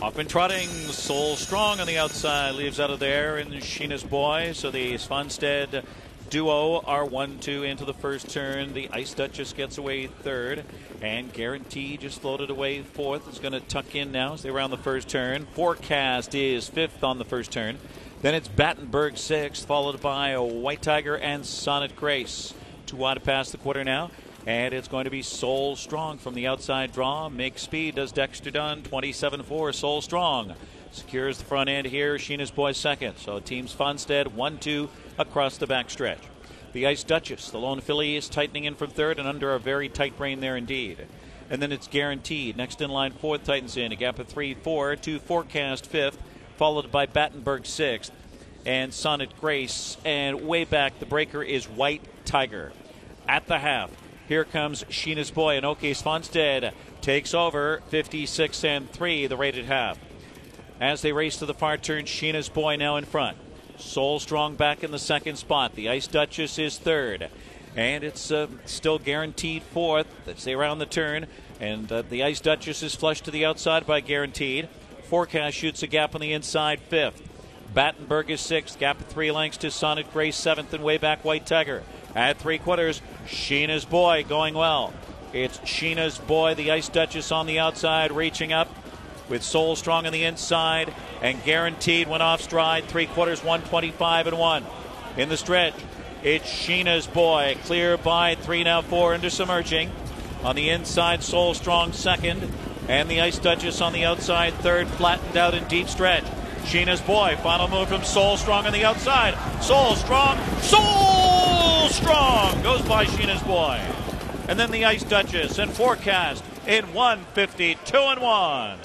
Off and trotting, Soul Strong on the outside, leaves out of there, and Sheena's Boy. So the Svanstedt duo are 1 2 into the first turn. The Ice Duchess gets away third, and Guarantee just floated away fourth. Is going to tuck in now as they round the first turn. Forecast is fifth on the first turn. Then it's Battenberg sixth, followed by a White Tiger and Sonnet Grace. Too wide past the quarter now. And it's going to be Soul Strong from the outside draw. Make speed does Dexter Dunn. 27 4. Soul Strong secures the front end here. Sheena's Boy second. So teams Svanstedt 1 2 across the back stretch. The Ice Duchess, the lone filly, is tightening in from third and under a very tight rein there indeed. And then it's guaranteed. Next in line, fourth tightens in. A gap of 3 4 to forecast fifth, followed by Battenberg sixth and Sonnet Grace. And way back, the breaker is White Tiger. At the half, here comes Sheena's Boy, and Åke Svanstedt takes over 56 and 3, the rated half. As they race to the far turn, Sheena's Boy now in front. Soul Strong back in the second spot. The Ice Duchess is third. And it's uh, still guaranteed fourth they round the turn. And uh, the Ice Duchess is flushed to the outside by guaranteed. Forecast shoots a gap on the inside fifth. Battenberg is sixth. Gap of three lengths to Sonnet Gray, seventh and way back White Tiger. At three quarters, Sheena's Boy going well. It's Sheena's Boy, the Ice Duchess on the outside, reaching up with Soul Strong on the inside, and Guaranteed went off stride. Three quarters, 125 and one. In the stretch, it's Sheena's Boy, clear by three now, four into submerging. On the inside, Soul Strong second, and the Ice Duchess on the outside, third, flattened out in deep stretch. Sheena's Boy, final move from Soul Strong on the outside. Soul Strong, Soul Strong goes by Sheena's Boy. And then the Ice Duchess and Forecast in 152 and 1.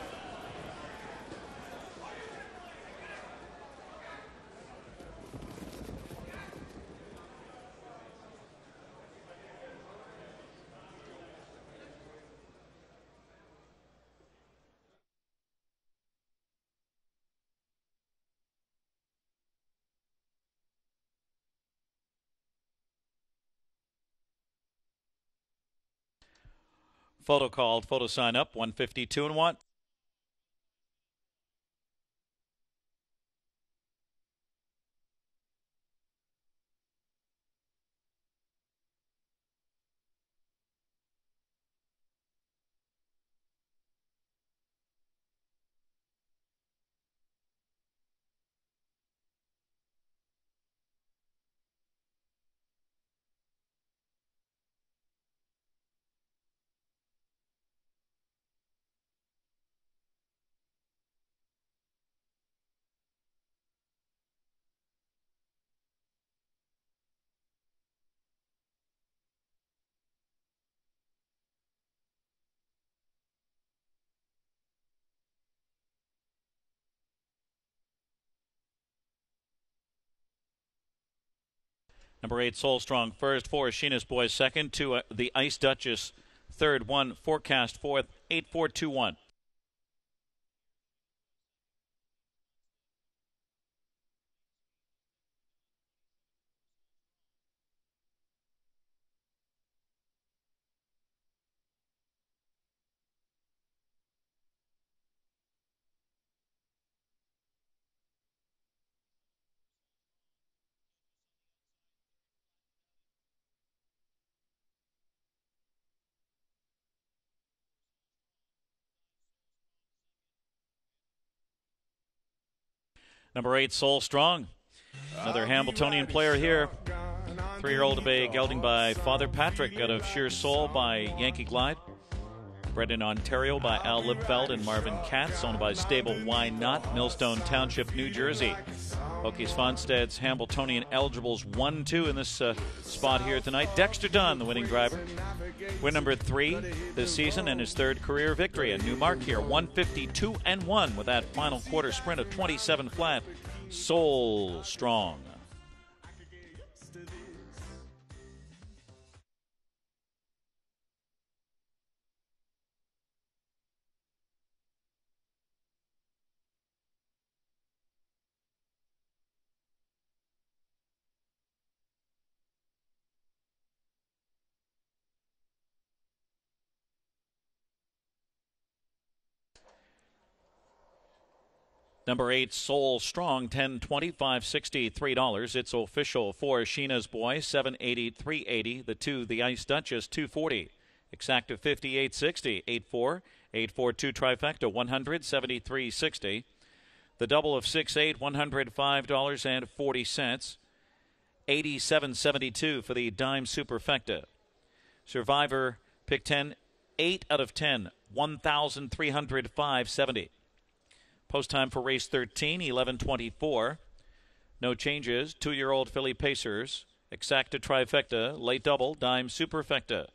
Photo called, photo sign up, 152 and 1. Number eight, Soul Strong first, four, Sheena's Boys second, two, uh, the Ice Duchess third, one, Forecast fourth, eight, four, two, one. Number eight, Soul Strong. Another Hambletonian player here. Three year old Bay gelding by Father Patrick out of Sheer Soul by Yankee Glide. Bred in Ontario by Al Libfeld and Marvin Katz, owned by Stable Why Not, Millstone Township, New Jersey. Hokies Svanstedt's Hambletonian eligibles 1 2 in this uh, spot here tonight. Dexter Dunn, the winning driver. Win number three this season and his third career victory. A new mark here 152 and 1 with that final quarter sprint of 27 flat. Soul strong. Number eight, Soul Strong, ten twenty five sixty three dollars. It's official for Sheena's Boy, seven eighty three eighty. The two, the Ice Duchess, 240. Exacta 5860, trifecta, 17360. The double of six eight, one hundred five dollars and forty cents. 8772 for the dime superfecta. Survivor pick 10, 8 out of 10, Post time for race 13, 1124. No changes. Two year old filly Pacers. Exacta trifecta. Late double. Dime superfecta.